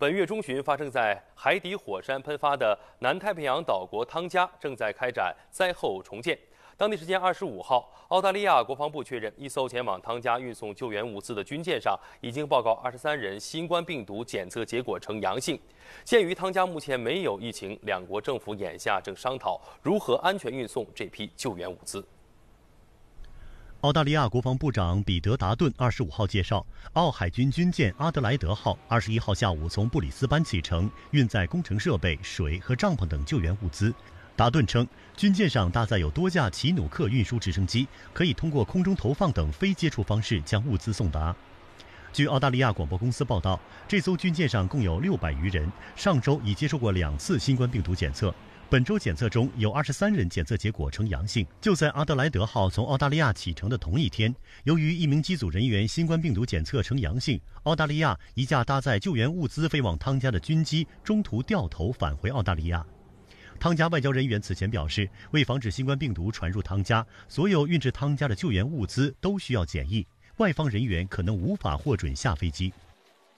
本月中旬发生在海底火山喷发的南太平洋岛国汤加正在开展灾后重建。当地时间二十五号，澳大利亚国防部确认，一艘前往汤加运送救援物资的军舰上已经报告二十三人新冠病毒检测结果呈阳性。鉴于汤加目前没有疫情，两国政府眼下正商讨如何安全运送这批救援物资。澳大利亚国防部长彼得·达顿二十五号介绍，澳海军军舰阿德莱德号二十一号下午从布里斯班启程，运载工程设备、水和帐篷等救援物资。达顿称，军舰上搭载有多架奇努克运输直升机，可以通过空中投放等非接触方式将物资送达。据澳大利亚广播公司报道，这艘军舰上共有六百余人，上周已接受过两次新冠病毒检测。本周检测中有二十三人检测结果呈阳性。就在阿德莱德号从澳大利亚启程的同一天，由于一名机组人员新冠病毒检测呈阳性，澳大利亚一架搭载救援物资飞往汤加的军机中途掉头返回澳大利亚。汤加外交人员此前表示，为防止新冠病毒传入汤加，所有运至汤加的救援物资都需要检疫，外方人员可能无法获准下飞机。